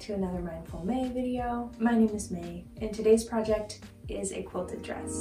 To another Mindful Mae video. My name is Mae and today's project is a quilted dress.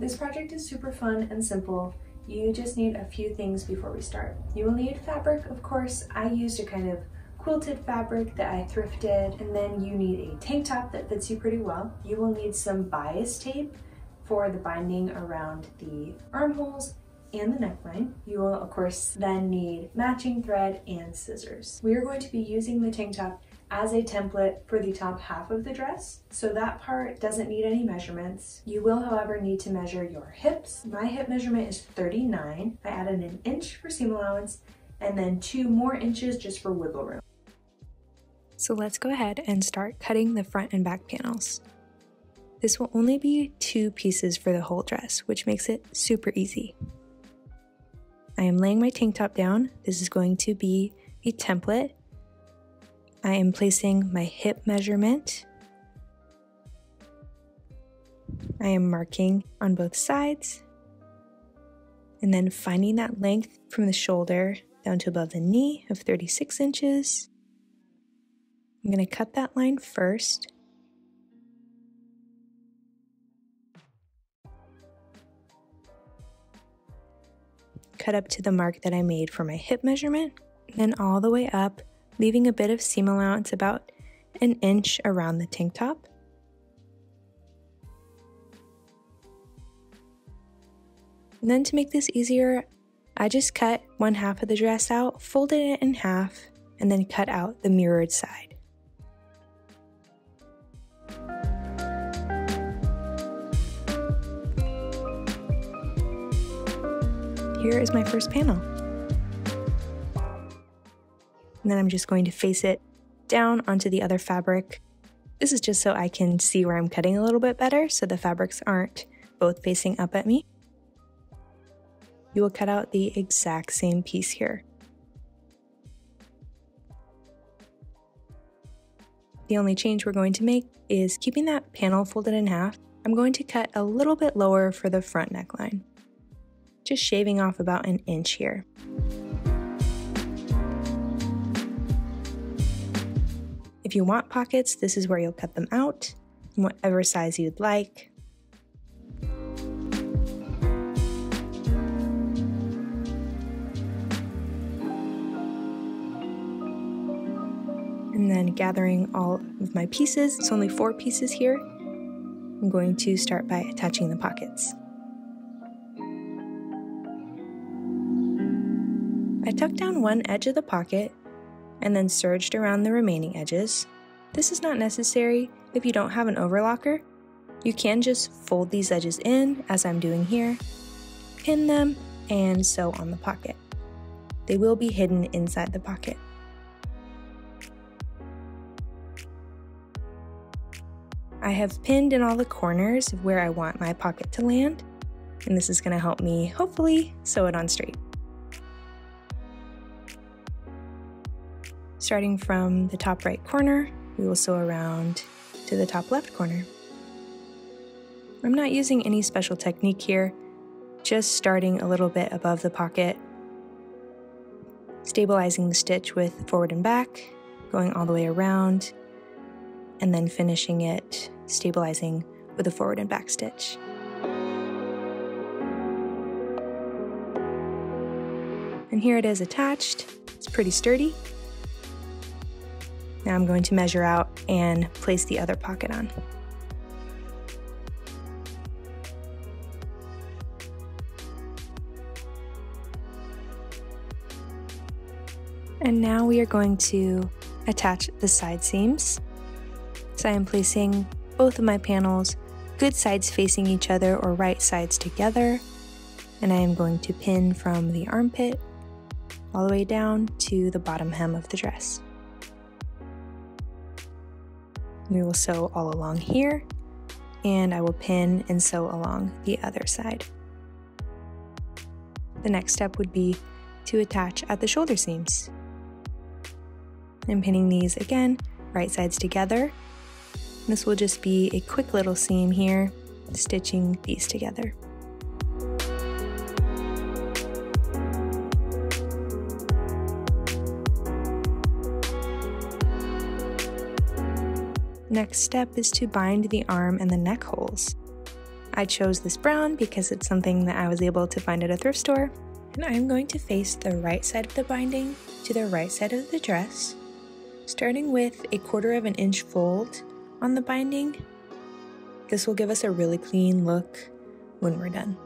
This project is super fun and simple. You just need a few things before we start. You will need fabric, of course. I used a kind of quilted fabric that I thrifted and then you need a tank top that fits you pretty well. You will need some bias tape for the binding around the armholes and the neckline. You will of course then need matching thread and scissors. We are going to be using the tank top as a template for the top half of the dress. So that part doesn't need any measurements. You will, however, need to measure your hips. My hip measurement is 39. I added an inch for seam allowance and then two more inches just for wiggle room. So let's go ahead and start cutting the front and back panels. This will only be two pieces for the whole dress, which makes it super easy. I am laying my tank top down. This is going to be a template. I am placing my hip measurement. I am marking on both sides and then finding that length from the shoulder down to above the knee of 36 inches. I'm going to cut that line first cut up to the mark that I made for my hip measurement, then all the way up, leaving a bit of seam allowance about an inch around the tank top. And then to make this easier, I just cut one half of the dress out, folded it in half, and then cut out the mirrored side. Here is my first panel. And then I'm just going to face it down onto the other fabric. This is just so I can see where I'm cutting a little bit better so the fabrics aren't both facing up at me. You will cut out the exact same piece here. The only change we're going to make is keeping that panel folded in half. I'm going to cut a little bit lower for the front neckline just shaving off about an inch here. If you want pockets, this is where you'll cut them out, in whatever size you'd like. And then gathering all of my pieces, it's only four pieces here, I'm going to start by attaching the pockets. I tucked down one edge of the pocket and then serged around the remaining edges. This is not necessary if you don't have an overlocker. You can just fold these edges in as I'm doing here, pin them, and sew on the pocket. They will be hidden inside the pocket. I have pinned in all the corners of where I want my pocket to land, and this is going to help me hopefully sew it on straight. Starting from the top right corner, we will sew around to the top left corner. I'm not using any special technique here, just starting a little bit above the pocket, stabilizing the stitch with forward and back, going all the way around, and then finishing it, stabilizing with a forward and back stitch. And here it is attached. It's pretty sturdy. Now I'm going to measure out and place the other pocket on. And now we are going to attach the side seams. So I am placing both of my panels good sides facing each other or right sides together. And I am going to pin from the armpit all the way down to the bottom hem of the dress. We will sew all along here and I will pin and sew along the other side. The next step would be to attach at the shoulder seams. I'm pinning these again, right sides together. This will just be a quick little seam here, stitching these together. Next step is to bind the arm and the neck holes. I chose this brown because it's something that I was able to find at a thrift store. And I'm going to face the right side of the binding to the right side of the dress, starting with a quarter of an inch fold on the binding. This will give us a really clean look when we're done.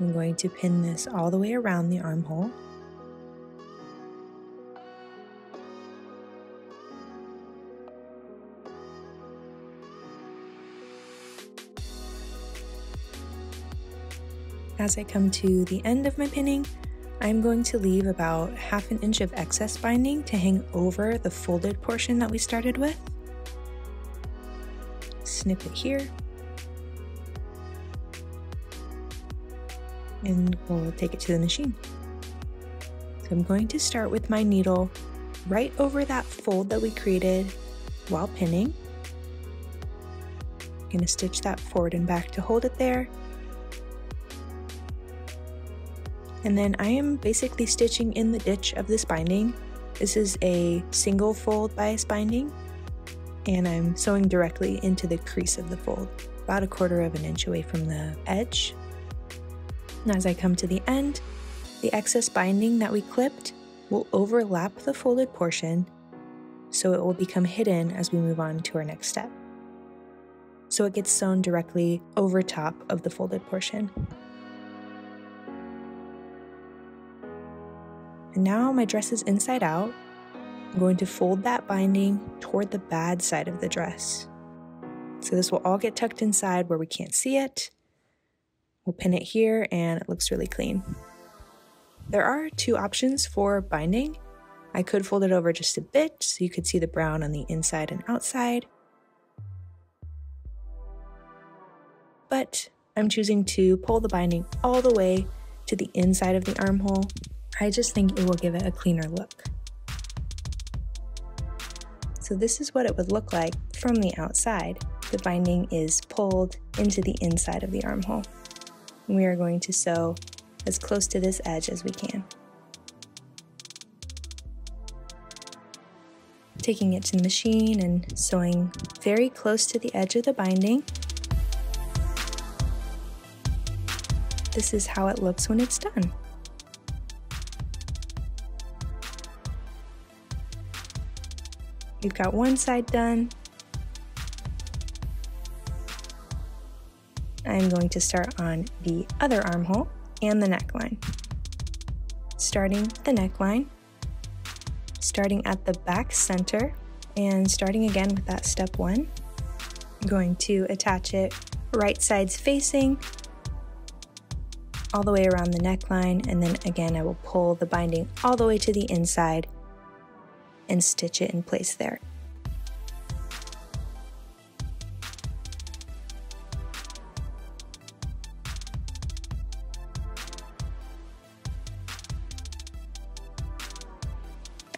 I'm going to pin this all the way around the armhole. As I come to the end of my pinning, I'm going to leave about half an inch of excess binding to hang over the folded portion that we started with. Snip it here. And we'll take it to the machine. So I'm going to start with my needle right over that fold that we created while pinning. I'm gonna stitch that forward and back to hold it there And then I am basically stitching in the ditch of this binding. This is a single fold bias binding and I'm sewing directly into the crease of the fold, about a quarter of an inch away from the edge. And as I come to the end, the excess binding that we clipped will overlap the folded portion so it will become hidden as we move on to our next step. So it gets sewn directly over top of the folded portion. And now my dress is inside out. I'm going to fold that binding toward the bad side of the dress. So this will all get tucked inside where we can't see it. We'll pin it here and it looks really clean. There are two options for binding. I could fold it over just a bit so you could see the brown on the inside and outside. But I'm choosing to pull the binding all the way to the inside of the armhole I just think it will give it a cleaner look. So this is what it would look like from the outside. The binding is pulled into the inside of the armhole. We are going to sew as close to this edge as we can. Taking it to the machine and sewing very close to the edge of the binding. This is how it looks when it's done. We've got one side done. I'm going to start on the other armhole and the neckline. Starting the neckline, starting at the back center, and starting again with that step one. I'm going to attach it right sides facing all the way around the neckline and then again I will pull the binding all the way to the inside and stitch it in place there.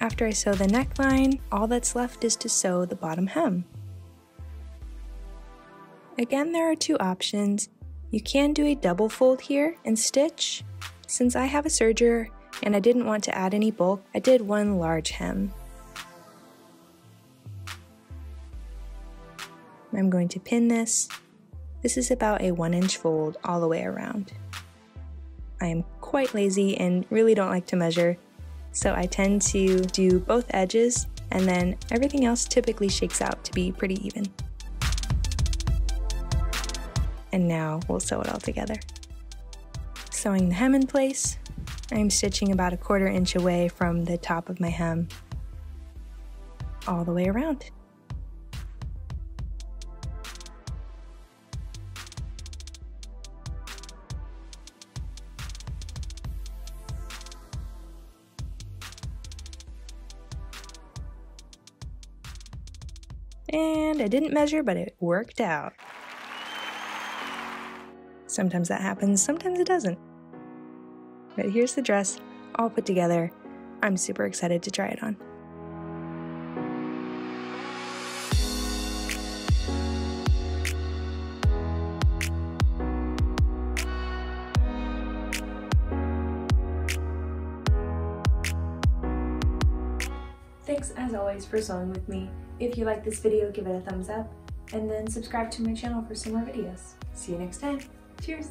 After I sew the neckline, all that's left is to sew the bottom hem. Again, there are two options. You can do a double fold here and stitch. Since I have a serger and I didn't want to add any bulk, I did one large hem. I'm going to pin this. This is about a one inch fold all the way around. I am quite lazy and really don't like to measure, so I tend to do both edges and then everything else typically shakes out to be pretty even. And now we'll sew it all together. Sewing the hem in place, I'm stitching about a quarter inch away from the top of my hem all the way around. And I didn't measure, but it worked out. Sometimes that happens, sometimes it doesn't. But here's the dress, all put together. I'm super excited to try it on. Thanks as always for sewing with me. If you like this video, give it a thumbs up and then subscribe to my channel for some more videos. See you next time. Cheers!